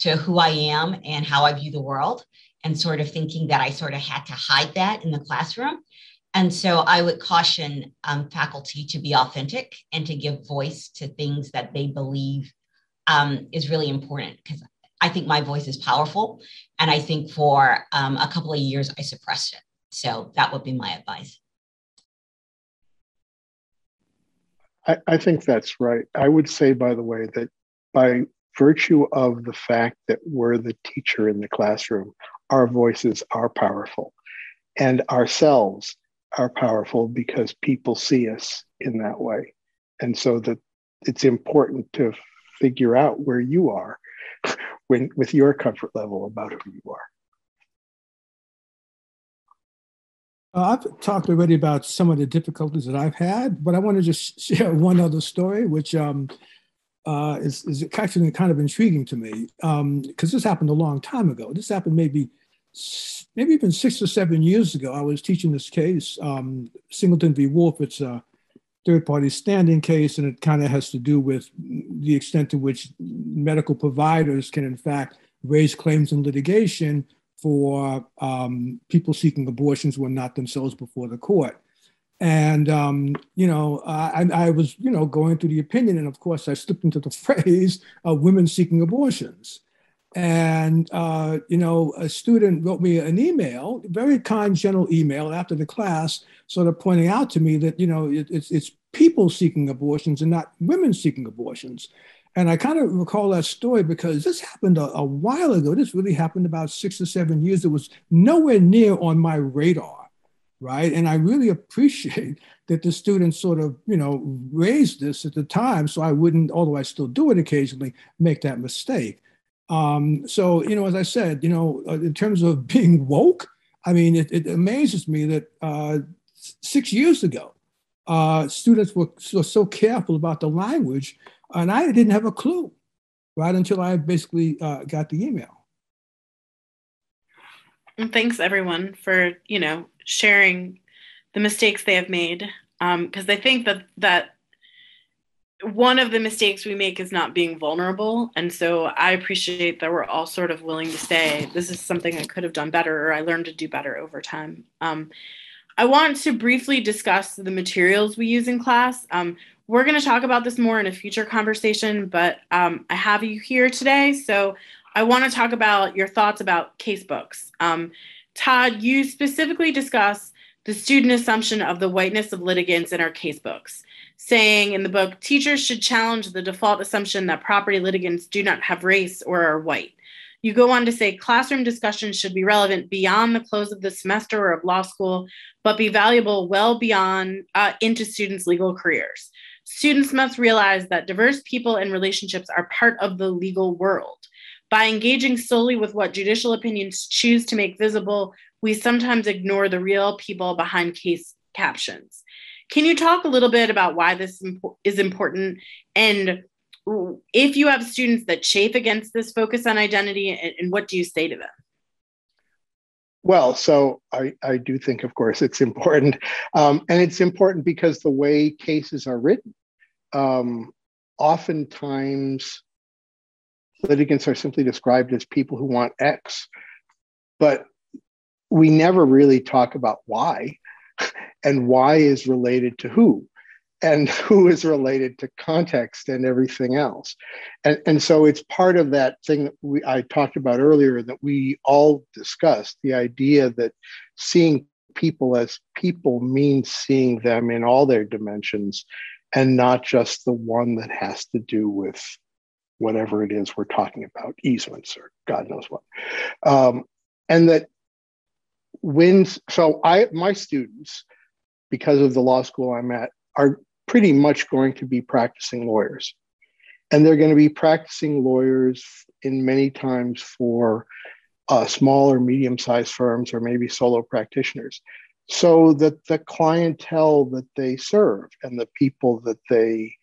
to who I am and how I view the world, and sort of thinking that I sort of had to hide that in the classroom. And so I would caution um, faculty to be authentic and to give voice to things that they believe um, is really important because I think my voice is powerful. And I think for um, a couple of years, I suppressed it. So that would be my advice. I, I think that's right. I would say, by the way, that by virtue of the fact that we're the teacher in the classroom, our voices are powerful and ourselves are powerful because people see us in that way. And so that it's important to figure out where you are when, with your comfort level about who you are. Uh, I've talked already about some of the difficulties that I've had, but I want to just share one other story, which um, uh, is, is actually kind of intriguing to me because um, this happened a long time ago. This happened maybe maybe even six or seven years ago. I was teaching this case, um, Singleton v. Wulff. It's a third party standing case, and it kind of has to do with the extent to which medical providers can, in fact, raise claims in litigation for um, people seeking abortions are not themselves before the court. And, um, you know, I, I, was, you know, going through the opinion, and of course, I slipped into the phrase of women seeking abortions. And, uh, you know, a student wrote me an email, very kind, gentle email after the class, sort of pointing out to me that, you know, it, it's, it's people seeking abortions and not women seeking abortions. And I kind of recall that story because this happened a, a, while ago. This really happened about six or seven years. It was nowhere near on my radar, right? And I really appreciate that the students sort of, you know, raised this at the time so I wouldn't, although I still do it occasionally, make that mistake. Um, so, you know, as I said, you know, uh, in terms of being woke, I mean, it, it amazes me that uh, six years ago, uh, students were so, so careful about the language and I didn't have a clue right until I basically uh, got the email. And thanks everyone for you know sharing the mistakes they have made because um, I think that that one of the mistakes we make is not being vulnerable and so i appreciate that we're all sort of willing to say this is something i could have done better or i learned to do better over time um, i want to briefly discuss the materials we use in class um, we're going to talk about this more in a future conversation, but um, I have you here today. So I want to talk about your thoughts about casebooks. Um, Todd, you specifically discuss the student assumption of the whiteness of litigants in our casebooks, saying in the book, teachers should challenge the default assumption that property litigants do not have race or are white. You go on to say classroom discussions should be relevant beyond the close of the semester or of law school, but be valuable well beyond uh, into students' legal careers. Students must realize that diverse people and relationships are part of the legal world. By engaging solely with what judicial opinions choose to make visible, we sometimes ignore the real people behind case captions. Can you talk a little bit about why this is important and if you have students that chafe against this focus on identity and what do you say to them? Well, so I, I do think, of course, it's important. Um, and it's important because the way cases are written, um, oftentimes litigants are simply described as people who want X, but we never really talk about why and why is related to who and who is related to context and everything else. And, and so it's part of that thing that we, I talked about earlier that we all discussed the idea that seeing people as people means seeing them in all their dimensions and not just the one that has to do with whatever it is we're talking about, easements or God knows what. Um, and that when, so I, my students, because of the law school I'm at, are pretty much going to be practicing lawyers. And they're going to be practicing lawyers in many times for uh, small or medium sized firms or maybe solo practitioners. So that the clientele that they serve and the people that they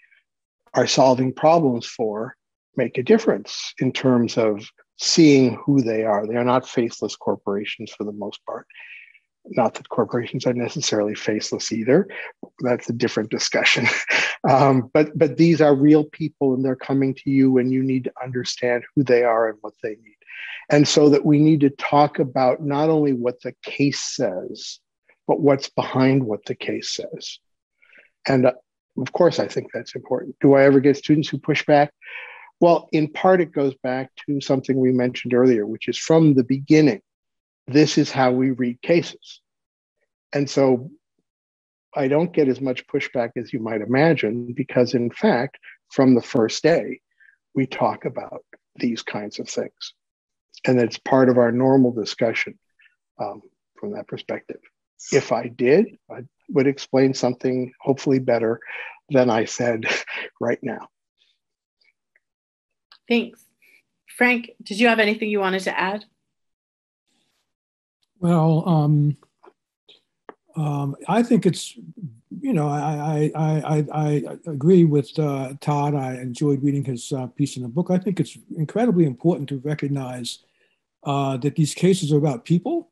are solving problems for make a difference in terms of seeing who they are. They are not faceless corporations for the most part. Not that corporations are necessarily faceless either. That's a different discussion. um, but but these are real people, and they're coming to you, and you need to understand who they are and what they need. And so that we need to talk about not only what the case says, but what's behind what the case says. And uh, of course, I think that's important. Do I ever get students who push back? Well, in part, it goes back to something we mentioned earlier, which is from the beginning, this is how we read cases. And so I don't get as much pushback as you might imagine, because in fact, from the first day, we talk about these kinds of things. And it's part of our normal discussion um, from that perspective. If I did, I would explain something hopefully better than I said right now. Thanks. Frank, did you have anything you wanted to add? Well, um, um, I think it's, you know, I, I, I, I agree with uh, Todd. I enjoyed reading his uh, piece in the book. I think it's incredibly important to recognize uh, that these cases are about people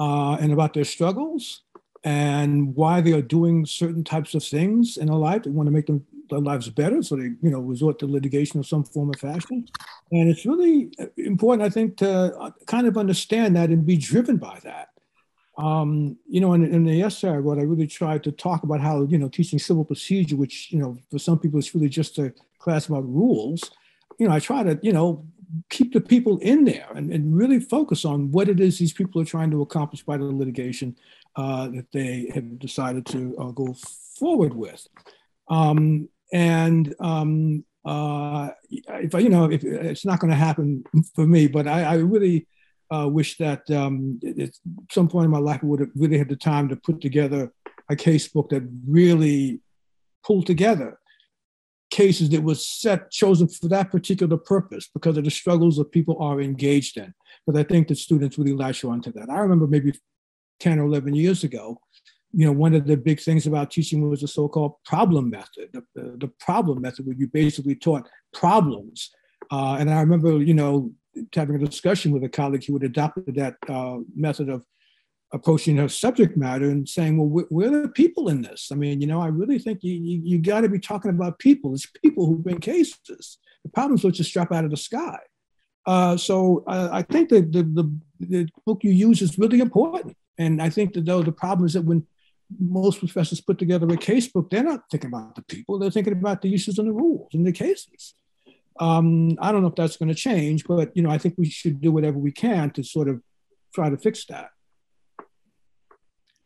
uh, and about their struggles and why they are doing certain types of things in their life. They want to make them their lives better, so they you know resort to litigation of some form or fashion. And it's really important, I think, to uh, kind of understand that and be driven by that. Um, you know, in, in, the essay I wrote, I really tried to talk about how you know teaching civil procedure, which you know for some people it's really just a class about rules. You know, I try to you know keep the people in there and, and really focus on what it is these people are trying to accomplish by the litigation uh, that they have decided to uh, go forward with. Um, and um, uh, if you know, if it's not going to happen for me, but I, I really uh, wish that um, at some point in my life I would have really had the time to put together a case book that really pulled together cases that was set chosen for that particular purpose because of the struggles that people are engaged in. But I think that students really latch on to that. I remember maybe 10 or 11 years ago, you know, one of the big things about teaching was the so-called problem method, the, the, the problem method where you basically taught problems. Uh, and I remember, you know, having a discussion with a colleague who had adopted that uh, method of approaching a subject matter and saying, well, where are the people in this? I mean, you know, I really think you, you, you got to be talking about people. It's people who've been cases. The problems don't just drop out of the sky. Uh, so uh, I think that the, the, the, book you use is really important. And I think that though the problem is that when most professors put together a case book, they're not thinking about the people, they're thinking about the uses and the rules and the cases. Um, I don't know if that's going to change, but you know, I think we should do whatever we can to sort of try to fix that.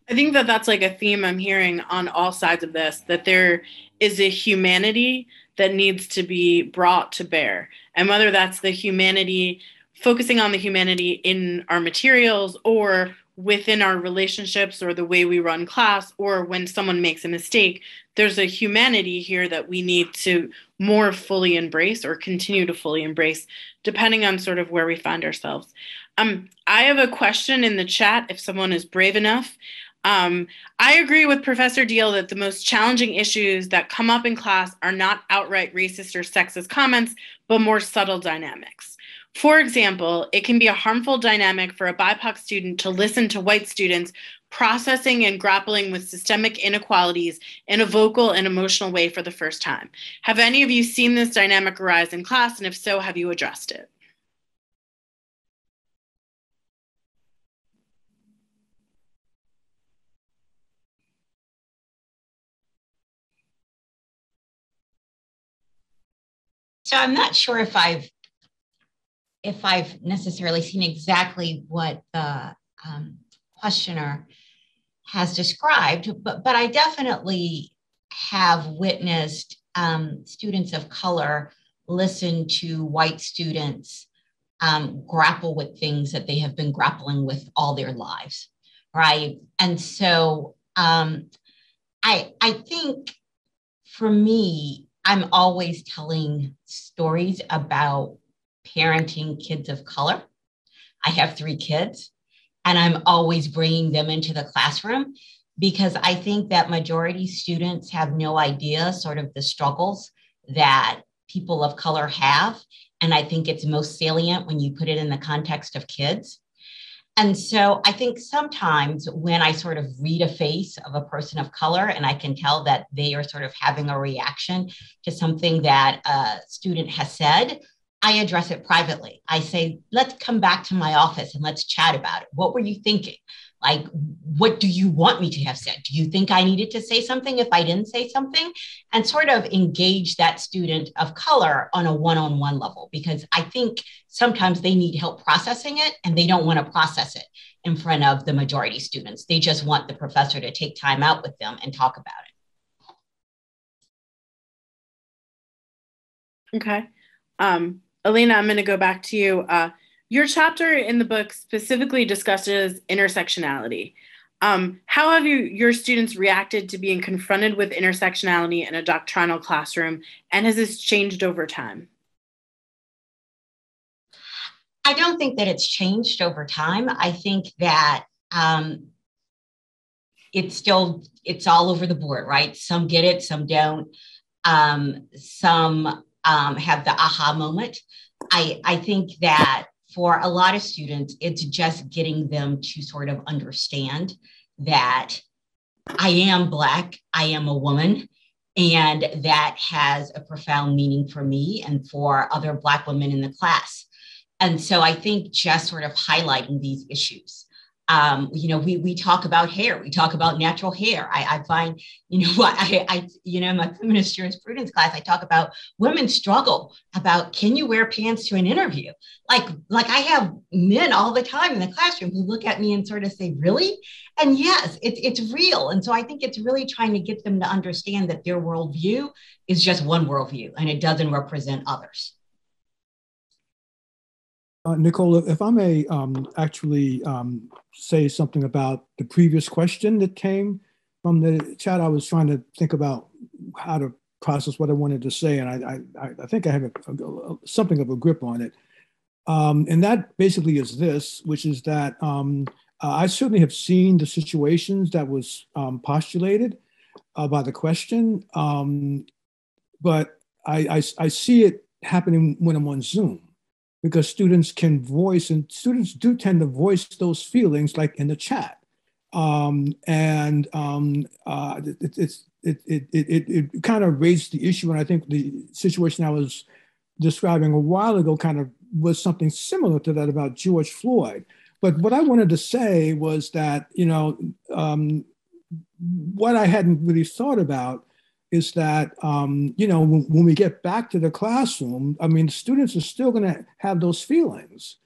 I think that that's like a theme I'm hearing on all sides of this that there is a humanity that needs to be brought to bear. And whether that's the humanity, focusing on the humanity in our materials or within our relationships or the way we run class or when someone makes a mistake, there's a humanity here that we need to more fully embrace or continue to fully embrace, depending on sort of where we find ourselves. Um, I have a question in the chat if someone is brave enough. Um, I agree with Professor Deale that the most challenging issues that come up in class are not outright racist or sexist comments, but more subtle dynamics. For example, it can be a harmful dynamic for a BIPOC student to listen to white students processing and grappling with systemic inequalities in a vocal and emotional way for the first time. Have any of you seen this dynamic arise in class? And if so, have you addressed it? So I'm not sure if I've if I've necessarily seen exactly what the um, questioner has described, but but I definitely have witnessed um, students of color listen to white students um, grapple with things that they have been grappling with all their lives, right? And so um, I I think for me, I'm always telling stories about parenting kids of color. I have three kids, and I'm always bringing them into the classroom because I think that majority students have no idea sort of the struggles that people of color have. And I think it's most salient when you put it in the context of kids. And so I think sometimes when I sort of read a face of a person of color and I can tell that they are sort of having a reaction to something that a student has said, I address it privately. I say, let's come back to my office and let's chat about it. What were you thinking? Like, what do you want me to have said? Do you think I needed to say something if I didn't say something? And sort of engage that student of color on a one on one level, because I think sometimes they need help processing it and they don't want to process it in front of the majority students. They just want the professor to take time out with them and talk about it. Okay. Um, Alena, I'm going to go back to you. Uh, your chapter in the book specifically discusses intersectionality. Um, how have you, your students reacted to being confronted with intersectionality in a doctrinal classroom, and has this changed over time? I don't think that it's changed over time. I think that um, it's still it's all over the board, right? Some get it, some don't. Um, some um, have the aha moment. I I think that for a lot of students, it's just getting them to sort of understand that I am Black, I am a woman, and that has a profound meaning for me and for other Black women in the class. And so I think just sort of highlighting these issues Um, you know, we we talk about hair, we talk about natural hair. I, I find, you know, I, I, you know, in my feminist jurisprudence class, I talk about women struggle about can you wear pants to an interview? Like, like I have men all the time in the classroom who look at me and sort of say, really? And yes, it's it's real. And so I think it's really trying to get them to understand that their worldview is just one worldview and it doesn't represent others. Uh, Nicola, if I may um, actually um, say something about the previous question that came from the chat, I was trying to think about how to process what I wanted to say, and I, I, I think I have a, a, something of a grip on it. Um, and that basically is this, which is that um, uh, I certainly have seen the situations that was um, postulated uh, by the question, um, but I, I, I see it happening when I'm on Zoom because students can voice and students do tend to voice those feelings like in the chat. Um, and um, uh, it, it's it, it, it, it kind of raised the issue and i think the situation i was describing a while ago kind of was something similar to that about george floyd. But what i wanted to say was that you know um, what i hadn't really thought about is that um, you know when, when, we get back to the classroom i mean students are still going to have those feelings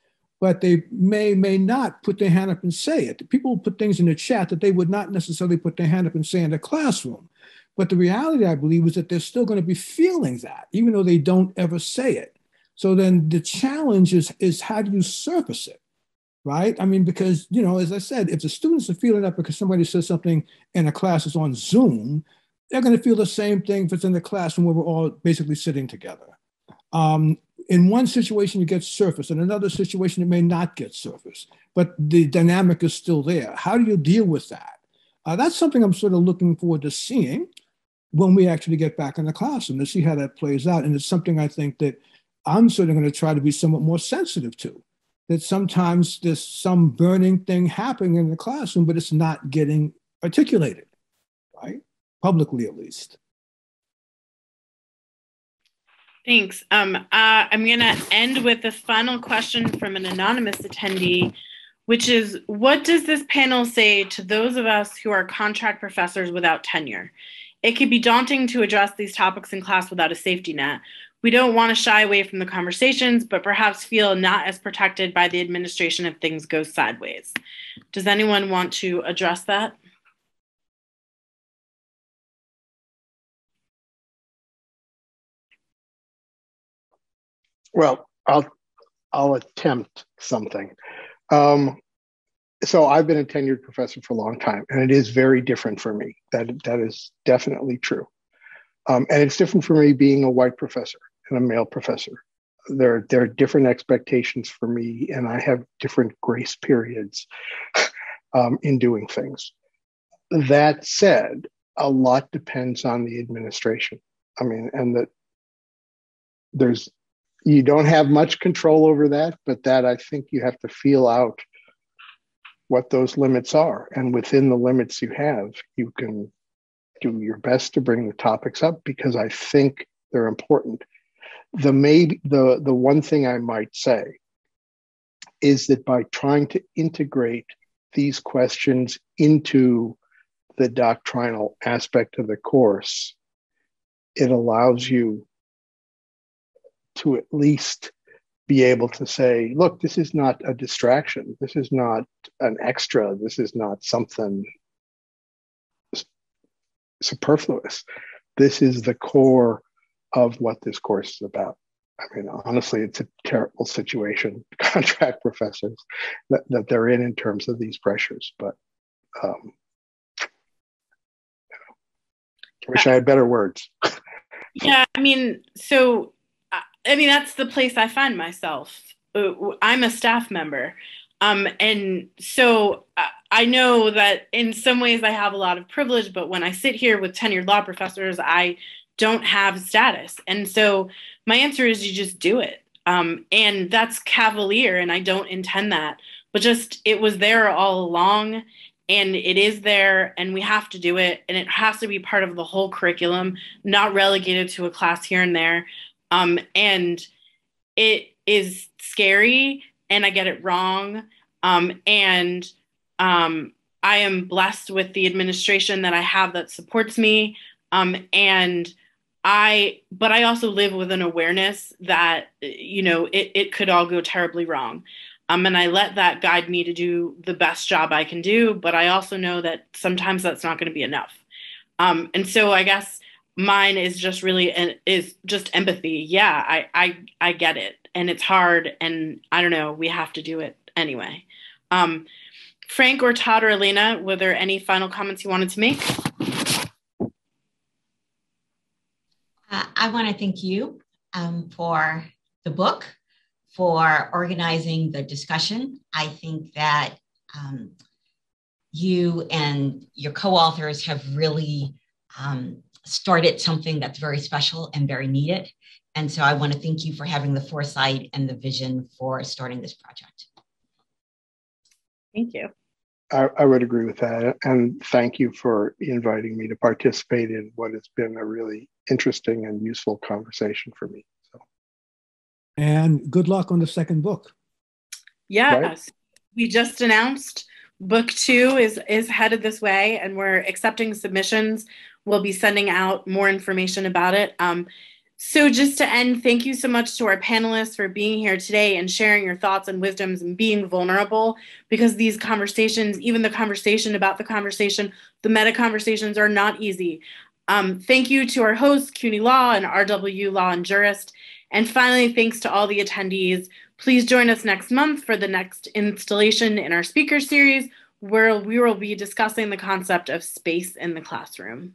but they may may not put their hand up and say it. People put things in the chat that they would not necessarily put their hand up and say in the classroom. But the reality i believe is that they're still going to be feeling that even though they don't ever say it. So then the challenge is is how do you surface it right? I mean because you know as i said if the students are feeling that because somebody says something in a class is on zoom they're going to feel the same thing if it's in the classroom where we're all basically sitting together. Um, in one situation, you get surface. In another situation, it may not get surface, but the dynamic is still there. How do you deal with that? Uh, that's something I'm sort of looking forward to seeing when we actually get back in the classroom to see how that plays out. And it's something I think that I'm sort of going to try to be somewhat more sensitive to. That sometimes there's some burning thing happening in the classroom, but it's not getting articulated? Publicly at least. Thanks. Um, uh, I'm going to end with this final question from an anonymous attendee, which is What does this panel say to those of us who are contract professors without tenure? It can be daunting to address these topics in class without a safety net. We don't want to shy away from the conversations, but perhaps feel not as protected by the administration if things go sideways. Does anyone want to address that? Well, I'll I'll attempt something. Um, so I've been a tenured professor for a long time, and it is very different for me. That that is definitely true, um, and it's different for me being a white professor and a male professor. There there are different expectations for me, and I have different grace periods um, in doing things. That said, a lot depends on the administration. I mean, and that there's you don't have much control over that, but that I think you have to feel out what those limits are. And within the limits you have, you can do your best to bring the topics up because I think they're important. The maybe the the one thing I might say is that by trying to integrate these questions into the doctrinal aspect of the course, it allows you to at least be able to say, look, this is not a distraction. This is not an extra. This is not something superfluous. This is the core of what this course is about. I mean, honestly, it's a terrible situation, contract professors, that, that they're in in terms of these pressures. But um, I wish I had better words. yeah, I mean, so I mean, that's the place I find myself. Uh, I'm a staff member. Um, and so I know that in some ways I have a lot of privilege, but when I sit here with tenured law professors, I don't have status. And so my answer is you just do it. Um, and that's cavalier, and I don't intend that. But just it was there all along, and it is there, and we have to do it. And it has to be part of the whole curriculum, not relegated to a class here and there. Um, and it is scary and I get it wrong. Um, and Um, I am blessed with the administration that I have that supports me. Um, and I, but I also live with an awareness that, you know, it, it could all go terribly wrong. Um, and I let that guide me to do the best job I can do. But I also know that sometimes that's not going to be enough. Um, and so I guess mine is just really is just empathy. Yeah, I, I I get it, and it's hard, and I don't know. We have to do it anyway. Um, Frank or Todd or Alena, were there any final comments you wanted to make? Uh, I want to thank you um, for the book, for organizing the discussion. I think that um, you and your co-authors have really um, started something that's very special and very needed. And so I want to thank you for having the foresight and the vision for starting this project. Thank you. I, I, would agree with that. And thank you for inviting me to participate in what has been a really interesting and useful conversation for me. So. And good luck on the second book. Yes. Right? We just announced book two is is headed this way and we're accepting submissions we'll be sending out more information about it. Um, so just to end thank you so much to our panelists for being here today and sharing your thoughts and wisdoms and being vulnerable because these conversations even the conversation about the conversation the meta conversations are not easy. Um, thank you to our hosts cuny law and rw law and jurist. And finally thanks to all the attendees. Please join us next month for the next installation in our speaker series, where we will be discussing the concept of space in the classroom.